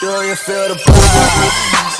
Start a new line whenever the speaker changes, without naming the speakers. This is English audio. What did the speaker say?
Do you feel the vibes?